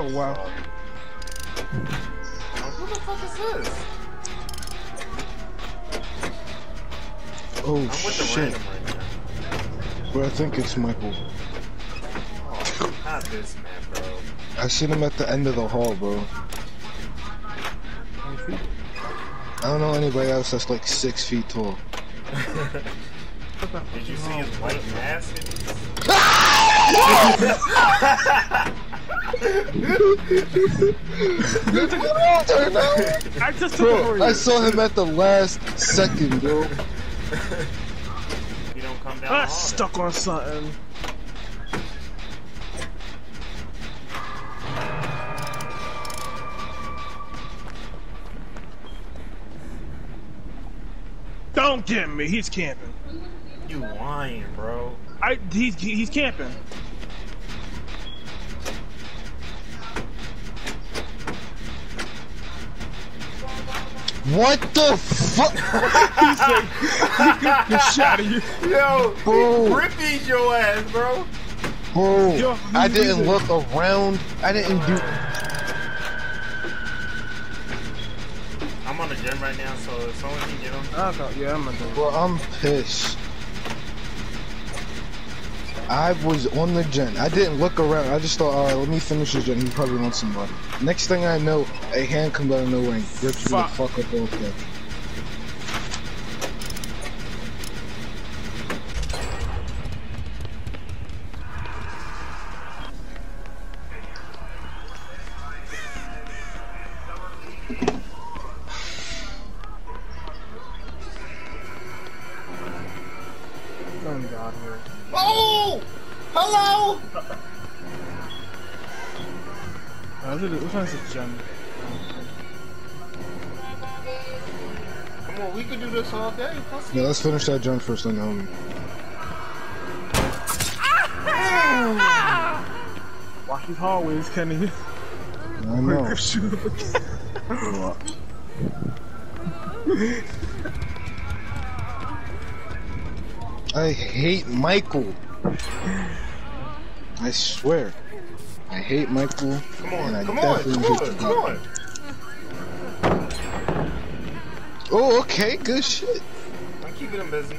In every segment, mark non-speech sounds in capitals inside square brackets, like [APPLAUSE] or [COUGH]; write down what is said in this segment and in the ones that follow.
Oh wow. What the fuck is this? Oh I'm with shit. right. I think it's Michael. Oh, not this man, bro. I seen him at the end of the hall, bro. I don't know anybody else that's like six feet tall. [LAUGHS] Did you see his white mask? [LAUGHS] [LAUGHS] I just took Bro. I saw him at the last second, bro. you don't come down ah, I hard. stuck on something. Don't get me. He's camping. You lying, bro. I he's he's camping. What the fuck? [LAUGHS] He's like, Get shot of you. Yo, Bro. Rippy's your ass, bro. Bro, Yo, I didn't easy. look around. I didn't do. I'm on the gen right now, so if someone can get him. Okay, yeah, I'm gonna do it. Bro, I'm pissed. I was on the gen. I didn't look around. I just thought, alright, let me finish the gen. He probably wants somebody. Next thing I know, a hand comes out of nowhere and grips me the Fuck. fuck up real quick. Oh god, here. Oh! Hello! Which one- which one's the gen? Come on, we could do this all day. Plus, Yeah, let's finish that gen first, then um. homie. Watch these hallways, Kenny. I know. [LAUGHS] [LAUGHS] [LAUGHS] I hate Michael. I swear. I hate Michael. come and I on, come on, definitely come on, come on. Oh, okay, good shit. I'm keeping him busy.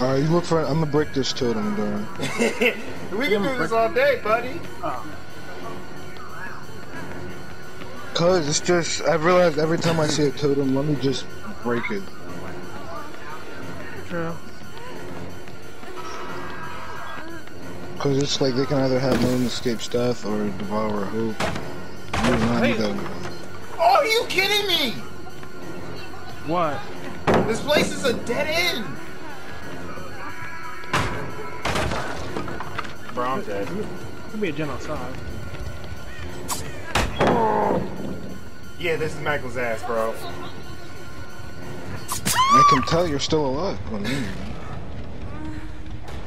Alright, you look for. I'm gonna break this totem, Darren. [LAUGHS] we can do this all day, buddy. Cause it's just, I realized every time I see a totem, let me just break it. True. Cause it's like they can either have no one escape death or devour hope. You do not need that. Oh, are you kidding me? What? This place is a dead end. Bro, I'm dead. Could be a gen outside. Yeah, this is Michael's ass, bro. I can tell you're still alive. Oh, man.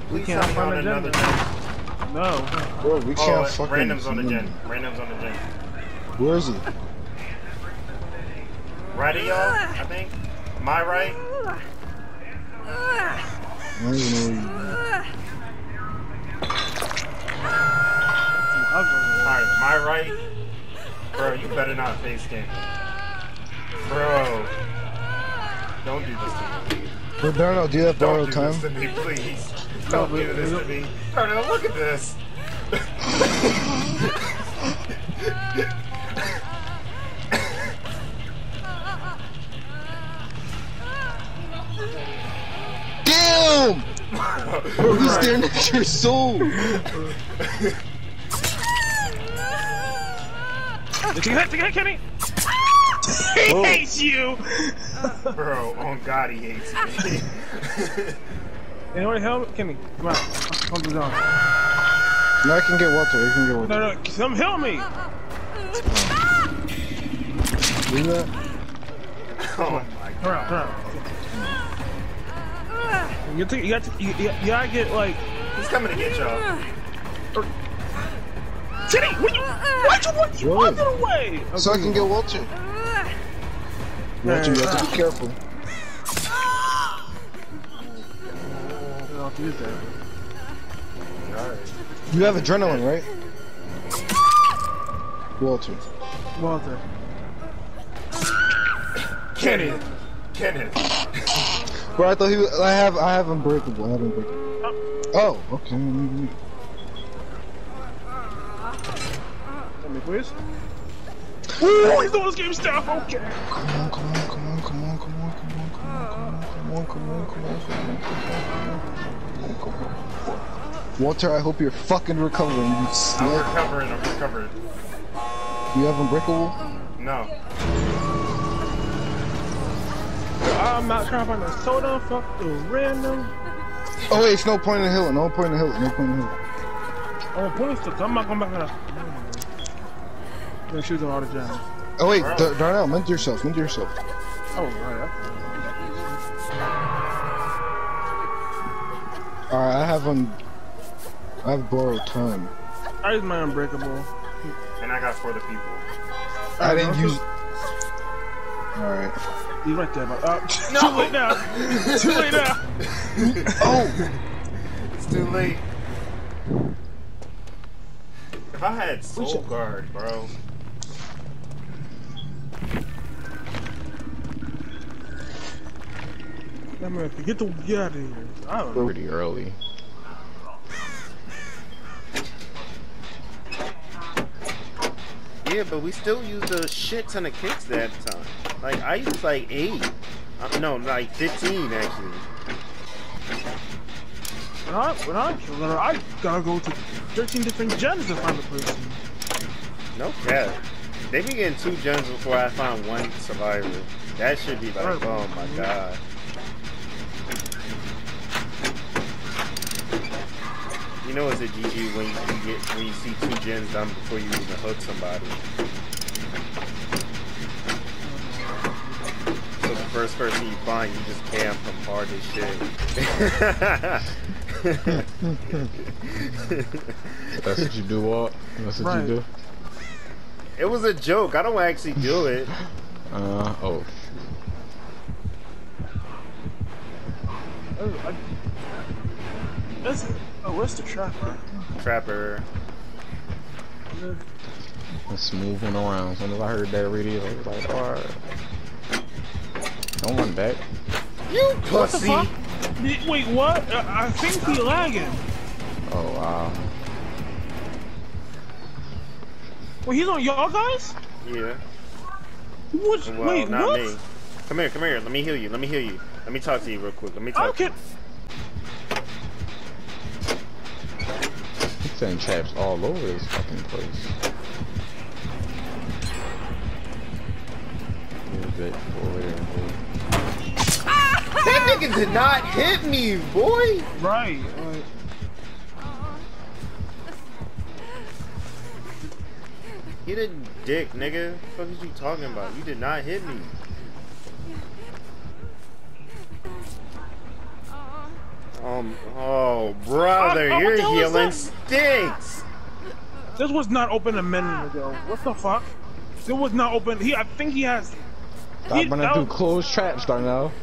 Please can't find another gen. gen. No. Bro, we Oh, can't fucking. random's on the gen. Random's on the gen. Where is he? Right of y'all, I think. My right. I don't even know where Alright, my right. Bro, you better not face game. Bro. Don't do this to me. you are. Do you have Don't borrowed do time? this to me, please. Don't but- do this to me. Darnell, look at this. Damn! Bro, he's staring at your soul. Take a hit, take a hit, Kenny! He Oh. hates you! Bro, on God, he hates me. [LAUGHS] Anyone help? Kenny, come on. Come to the zone. No, I can get Walter. I can get Walter. No, no, come help me! Do that? oh my Turn around, turn around. You, think, you, got to, you, you, you gotta get like. He's coming to get y'all. Kenny, what you? Why'd you want you Really? walking away? So I can get Walter. Walter, you have to be careful. I'll use that. Alright. You have adrenaline, right? Walter. Walter. Kenneth. Kenneth. Bro, I thought he. Was, I have. I have unbreakable. I have unbreakable. Oh, okay. Let me please. Ooh, he's doing his game stuff. Okay. Come on, come on, come on, come on, come on, come on, come on, come on, come on, come on, come on, come on. Walter, I hope you're fucking recovering. You I'm recovering. I'm recovering. You have unbreakable? No. I'm not trying to find a soda. Fuck the random. Oh wait, it's no point in hill. No point in hill. No point in hill. Oh, police took. I'm not going back to that. Yeah, she was on all the gens. Oh wait, Dar- Darnell, mend yourself. Mend yourself. Oh, right. All right, I have un. I have borrowed time. I use my unbreakable. And I got for the people. I didn't use. All right. He's right there, but uh, [LAUGHS] too late now. too late now. [LAUGHS] Oh, It's too late. If I had Soul Guard, bro. America, get the get out of here. I don't know. Pretty early. Yeah, but we still use a shit ton of kicks that time. Like I used like eight. Uh, no, like fifteen actually. When I, when I, when I gotta go to 13 different gens to find a person. No cap. They be getting two gens before I find one survivor. That should be like, Right. oh my god. You know it's a GG when you get when you see two gens done before you even hook somebody. So the first person you find, you just camp them hard as shit. [LAUGHS] That's what you do, Walt. That's what Right. you do. it was a joke. I don't actually do it. Uh oh. Oh, I, that's, oh, where's the trapper? Trapper. It's moving around. As soon as I heard that radio, I was like, alright. Don't run back. You What the pussy. fuck? Wait, what? Uh, I think he lagging. Oh wow. Wait, he's on y'all guys? Yeah. What? Well, wait, not what? me. Come here, come here. Let me heal you. Let me heal you. Let me talk to you real quick. Let me talk. Okay. He's setting traps all over this fucking place. Little bit over there, boy. [LAUGHS] That nigga did not hit me, boy. Right. Like, You didn't dick, nigga. What the fuck is you talking about? You did not hit me. Um, oh, brother, what your the hell is healing stinks. this was not open a minute ago. What the fuck? This was not open. He, I think he has. Stop He- running that through was- closed traps, Darnell. [LAUGHS]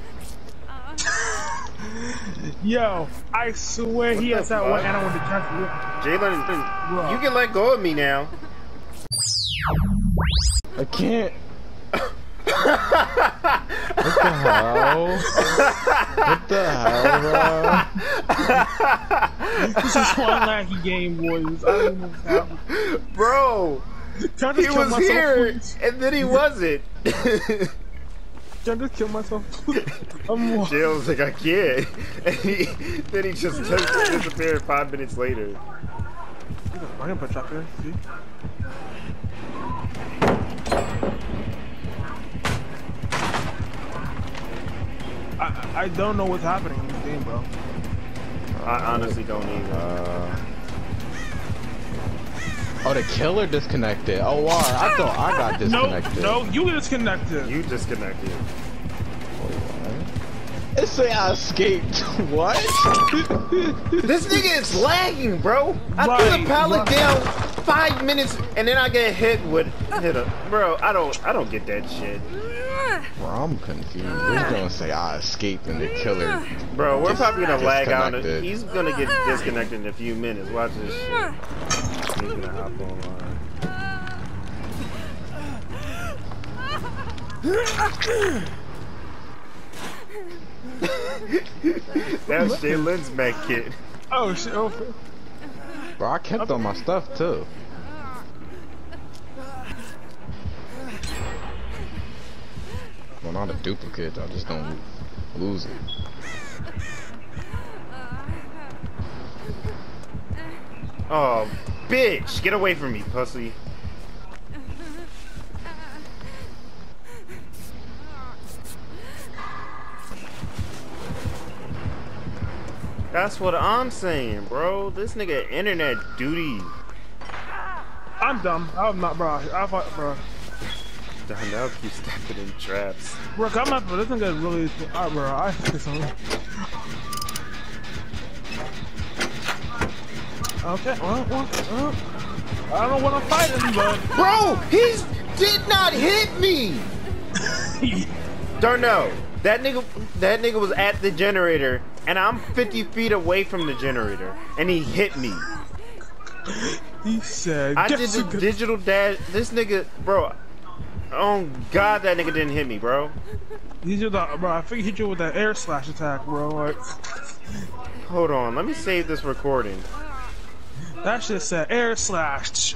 Yo, I swear he has the that one fuck? animal to catch me. Jalen, you can let go of me now. I can't. [LAUGHS] what the hell? What the hell, bro? This is one laggy game, boys. I don't even have. Bro, Can I just he kill was myself, here, please? and then he wasn't. Can I just kill myself? [LAUGHS] I'm Jay was like, I can't. And he, then he just dis- disappeared five minutes later. I can put trap here. See? I, I- I don't know what's happening in this game, bro. I honestly don't either. Uh, oh, the killer disconnected. Oh, wow. I thought I got [LAUGHS] disconnected. no, no, you disconnected. You disconnected. It say I escaped. [LAUGHS] what? [LAUGHS] This nigga is lagging, bro. I threw Right, the pallet right. down five minutes, and then I get hit with hit a bro. I don't I don't get that shit. Bro, I'm confused. It's gonna say I escaped and the killer. Bro, we're Just probably gonna lag out. in. He's gonna get disconnected in a few minutes. Watch this shit. He's gonna hop online. That's Jaylen's med kit. Oh shit. Oh, Bro, I kept on my stuff too. Well, not a duplicate. I just don't lose it. Oh, bitch! Get away from me, pussy. That's what I'm saying, bro. This nigga internet duty. I'm dumb. I'm not, bro. I thought, bro. Darnell keeps stepping in traps. Bro, I'm not, bro. This nigga really, uh, bro. I think so. Okay, well, well, well, I don't know what I'm fighting, but Bro, he did not hit me. [LAUGHS] Darnell, that nigga, that nigga was at the generator, and I'm 50 feet away from the generator, and he hit me. he said, I did "Guess the digital dash. This nigga, bro. Oh God, that nigga didn't hit me, bro. He did that, bro. I think he hit you with that air slash attack, bro. Like, Hold on, let me save this recording. that shit said air slash.